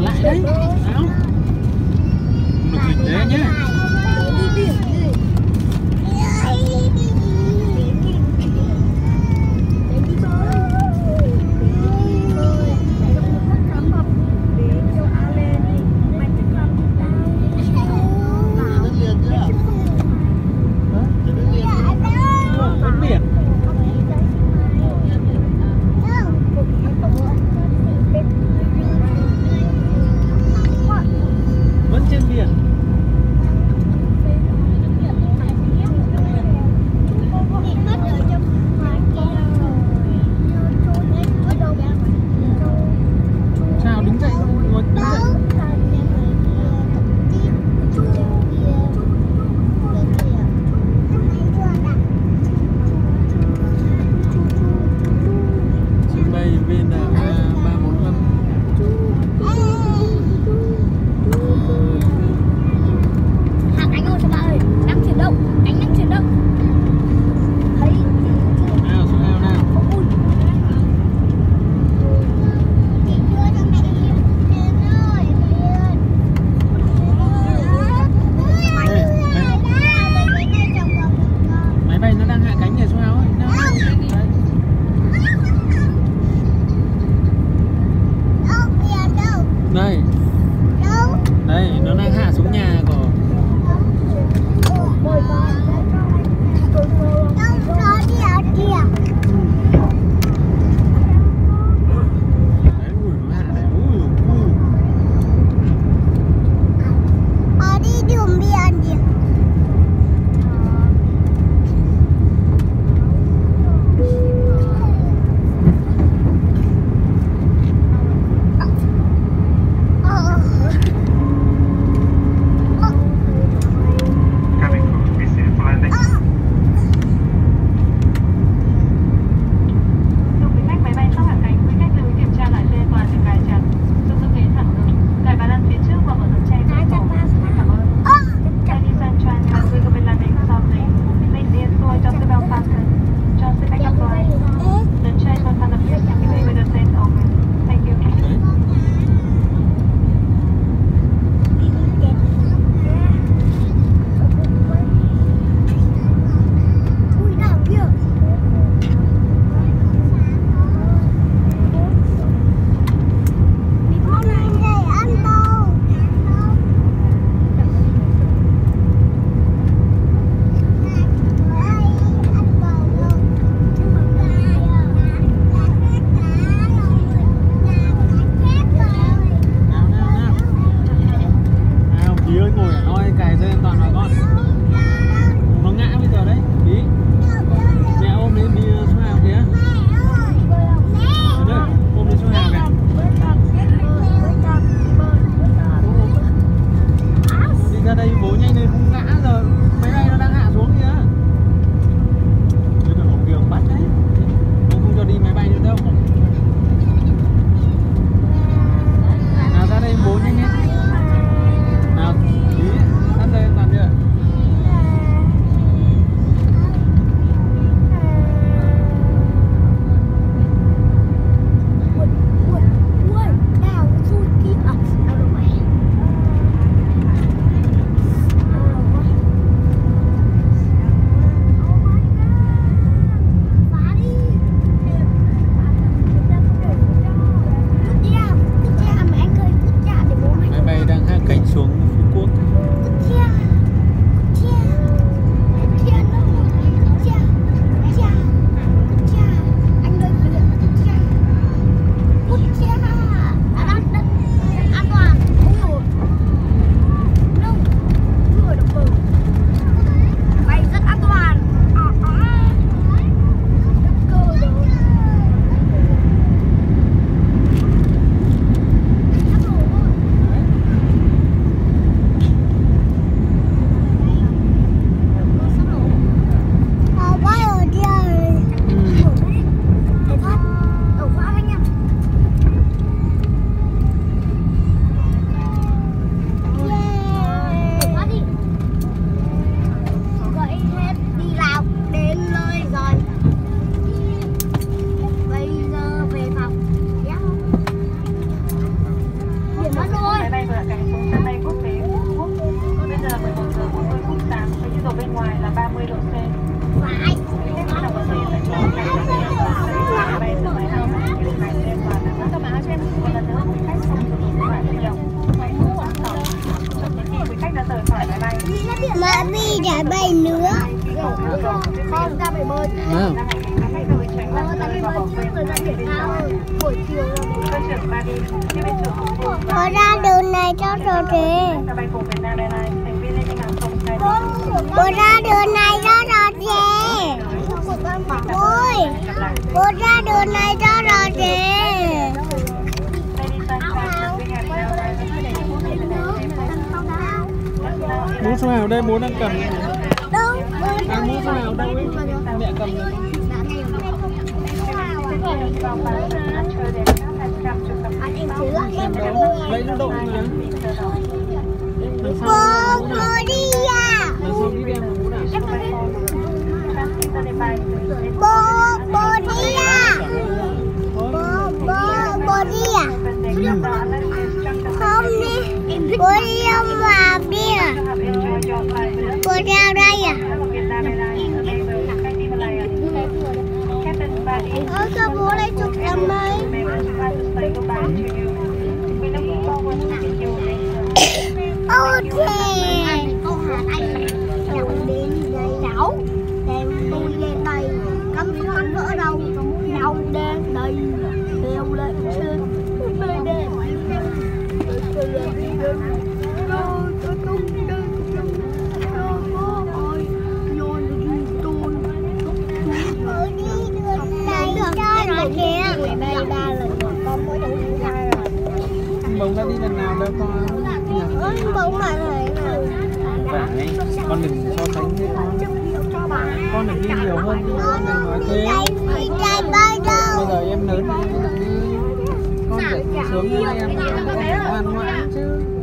là lại đấy. Không được nghịch thế nhé been uh, là có ra đường này cho rồi chị cô ra đường này cho rồi chị ôi cô ra đường này cho rồi chị mũ số nào đây? Bố đang cầm đâu à mũ số nào đâu ấy rồi. em chứa lấy nó đội mà Okay. Bông đã đi lần nào đâu con bố mà này. Phải con đừng so sánh với con. Con đừng đi nhiều hơn đi. Con đừng nói thế. bây giờ em lớn con phải sướng hơn em. Con phải ngoan ngoãn chứ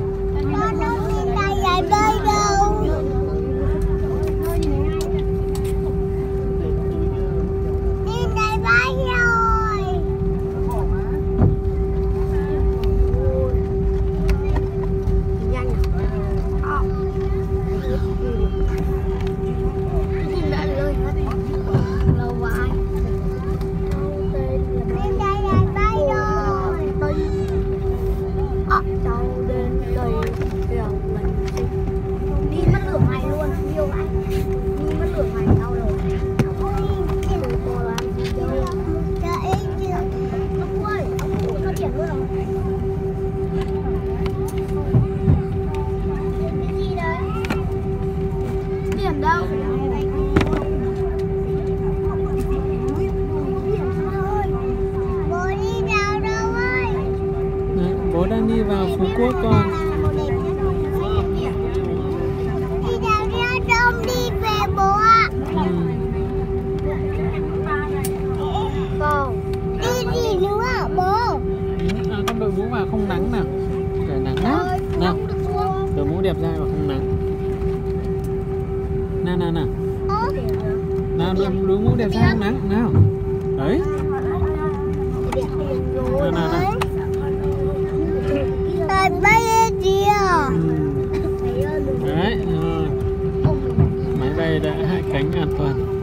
không nắng nào. Trời nắng lắm nào. đội mũ đẹp dai và không nắng. Nào nào nào. Nào đội, mũ đẹp dai không nắng? Nào. Đấy. Nào nào nào. Tại bay ừ. đấy rồi. Máy bay đã hạ cánh an toàn